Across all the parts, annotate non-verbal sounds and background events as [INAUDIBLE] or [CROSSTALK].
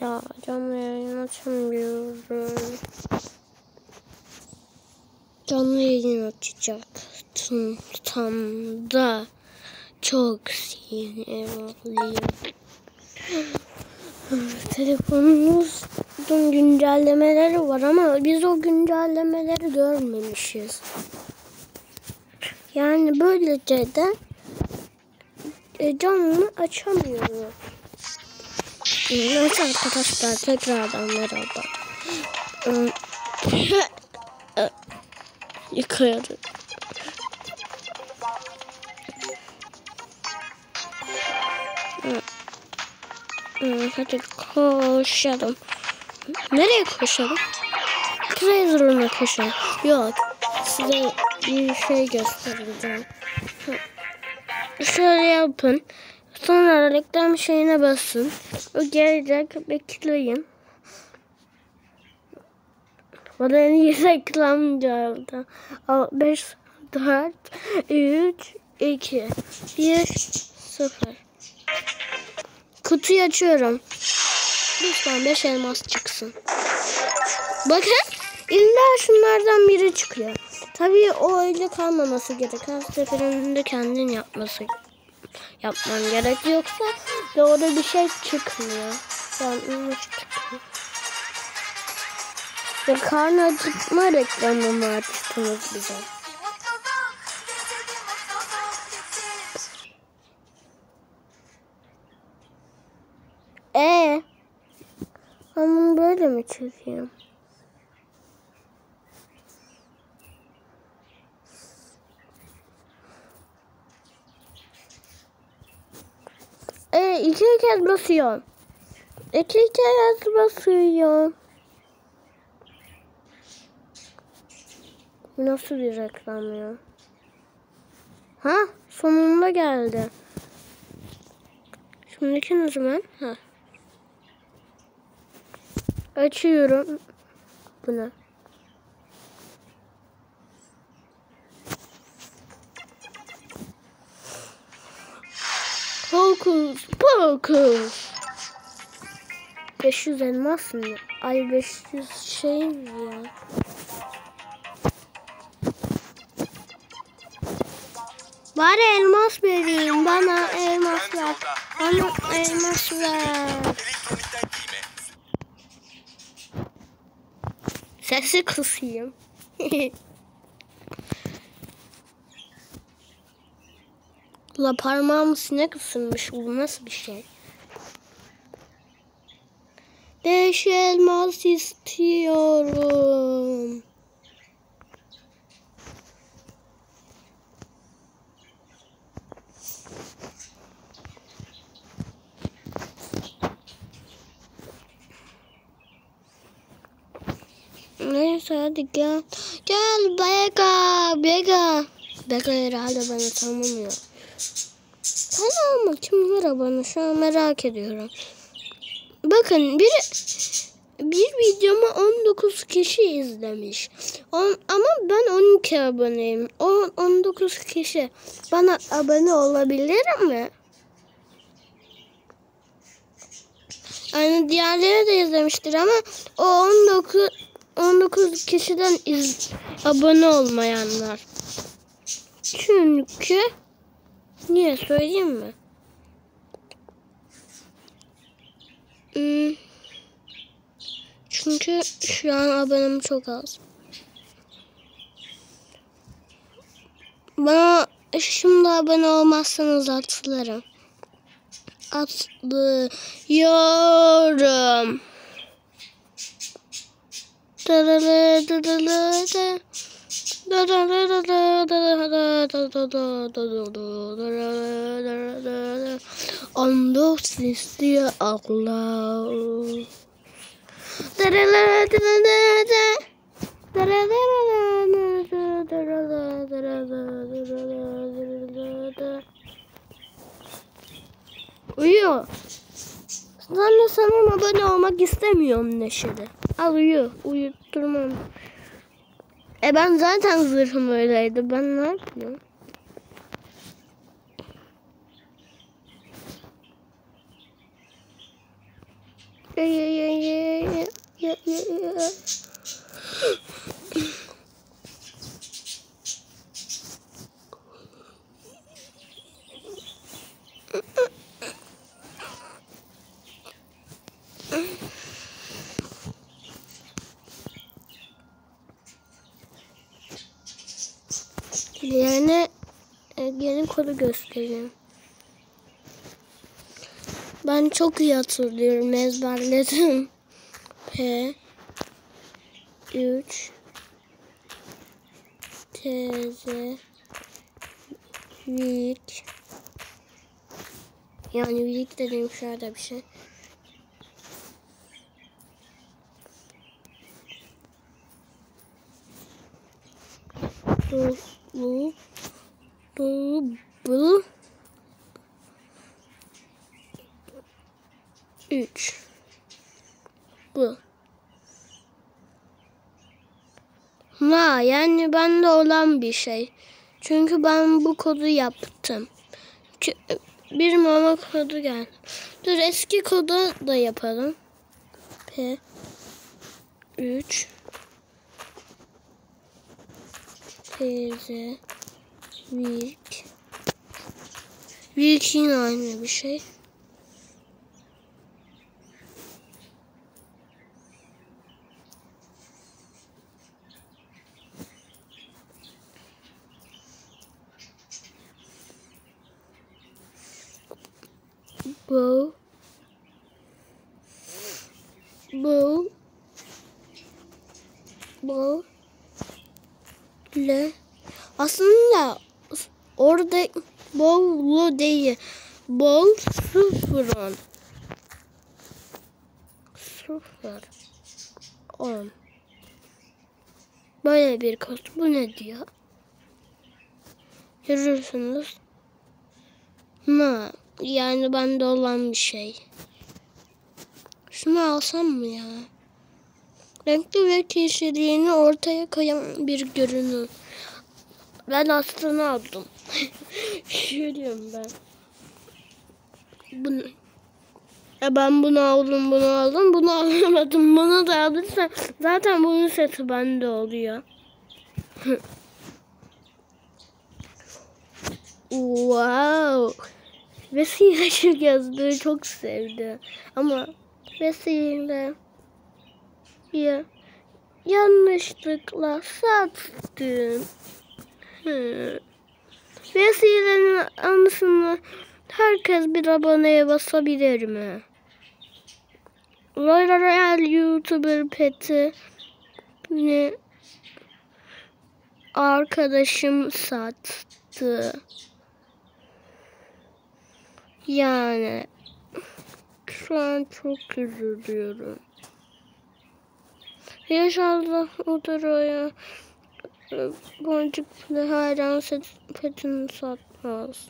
Ya canlı yayın açamıyorum. Canlı yayın açacaktım tam da çok sinirliyim. Telefonumuzun güncellemeleri var ama biz o güncellemeleri görmemişiz. Yani böylece de e, canlı açamıyoruz. Evet arkadaşlar tekrardan merhaba. Ee, Hadi koşalım. Nereye koşalım? Trezor'una koşalım. Yok. Size bir şey göstereceğim. Şöyle yapın. Sonra reklam şeyine basın. O gelecek. Bekleyin. Bana en iyi reklam geldi. 5, 4, 3, 2, 1, 0. Kutuyu açıyorum. Lütfen 5 elmas çıksın. Bakın illa şunlardan biri çıkıyor. Tabii o öyle kalmaması gerek. Her seferinde kendin yapması yapman gerek. Yoksa doğru bir şey çıkmıyor. Yanlış çıkıyor. Ya karnı acıkma reklamı mı açtınız bize? Ee, ben bunu böyle mi çekeyim? Ee, iki kez basıyorum. İki kez basıyorum. Nasıl bir reklam ya? Ha, sonunda geldi. Şimdiki ne zaman? Ha. Açıyorum. Bu ne? Hokus pokus. 500 elmas mı? Ay 500 şey mi ya? Bari elmas verin. Bana elmas ver. Bana elmas ver. Sesi kısayım. [LAUGHS] La parmağım sinek ısınmış. Bu nasıl bir şey? Beş elmas istiyorum. Neyse hadi gel. Gel Bega. Bega. Bega herhalde bana tanımıyor. Sen ama kimlere bana şu an merak ediyorum. Bakın bir bir videomu 19 kişi izlemiş. On, ama ben 12 aboneyim. O 19 kişi bana abone olabilir mi? Yani diğerleri de izlemiştir ama o 19 19 kişiden iz, abone olmayanlar. Çünkü niye söyleyeyim mi? Hmm, çünkü şu an abonem çok az. Bana şimdi abone olmazsanız atlarım. Atlıyorum. Ando sisli Allah. Uyuyor. De sanırım abone olmak istemiyorum Neşeli. Al uyu. Uyutturmam. E ben zaten zırhım öyleydi. Ben ne yapıyorum? Yeah, yeah, yeah, yeah, yeah, yeah. Yeni kodu göstereyim. Ben çok iyi hatırlıyorum ezberledim. [LAUGHS] P 3 TZ Week Yani Week dediğim şöyle bir şey. Du, du, du, bu. 3 Bu. Ma yani bende olan bir şey. Çünkü ben bu kodu yaptım. Bir mama kodu geldi. Dur eski kodu da yapalım. P 3 teyze Week Week yine aynı bir şey. Bu. Bu. Bu. Le. Aslında orada bolu değil. Bol sıfır on. Sıfır. On. Böyle bir kod. Bu ne diyor? Görürsünüz. Ma. Yani bende olan bir şey. Şunu alsam mı ya? Renkli ve kişiliğini ortaya koyan bir görünüm. Ben aslını aldım. Şöyleyim ben. Bunu. Ya ben bunu aldım, bunu aldım, bunu alamadım. [LAUGHS] Bunu da aldıysam zaten bunun sesi bende oluyor. [LAUGHS] wow. Vesile şu yazdığı çok sevdi. Ama vesile ya yanlışlıkla sattım. Hı. Vesilenin anısını herkes bir aboneye basabilir mi? Royal Royal YouTuber Pet'i ne arkadaşım sattı. Yani şu an çok üzülüyorum. Yaşarlı oduruyor. Boncuk bile hayran petini satmaz.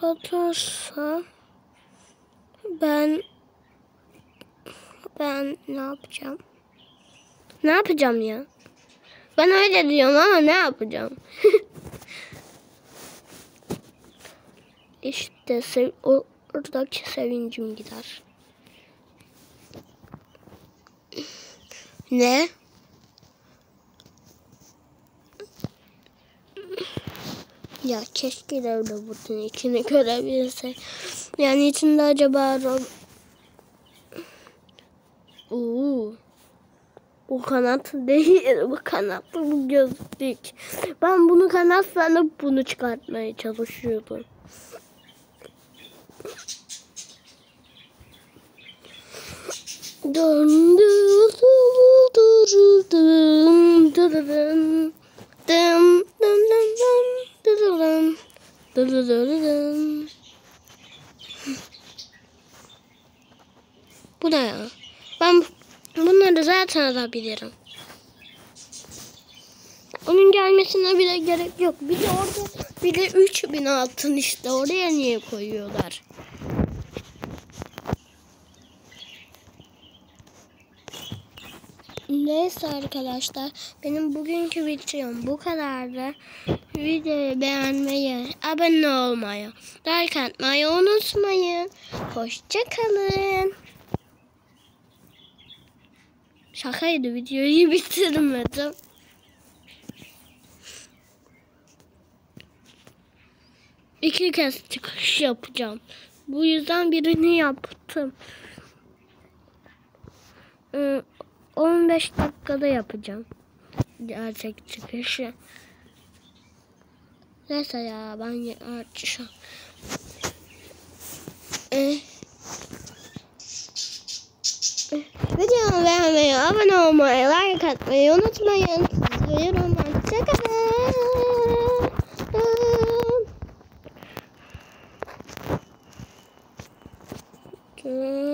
Satarsa ben ben ne yapacağım? Ne yapacağım ya? Ben öyle diyorum ama ne yapacağım? [LAUGHS] işte sev oradaki sevincim gider. Ne? Ya keşke de robotun içini görebilsek. Yani içinde acaba robot... Oo. Bu kanat [LAUGHS] değil, bu kanatlı bu gözlük. Ben bunu kanat sanıp bunu çıkartmaya çalışıyordum. Bu ne ya? Ben bunları zaten alabilirim. Onun gelmesine bile gerek yok. Bir de orada bir de 3000 altın işte. Oraya niye koyuyorlar? Neyse arkadaşlar benim bugünkü videom bu kadardı. Videoyu beğenmeyi, abone olmayı, like atmayı unutmayın. Hoşçakalın. Şakaydı videoyu [LAUGHS] bitirmedim. İki kez çıkış yapacağım. Bu yüzden birini yaptım. Ee, 15 dakikada yapacağım. Gerçek çıkışı. Neyse ya ben açacağım. Ee, Videomu beğenmeyi, abone olmayı, like atmayı unutmayın. Seviyorum. Hoşçakalın.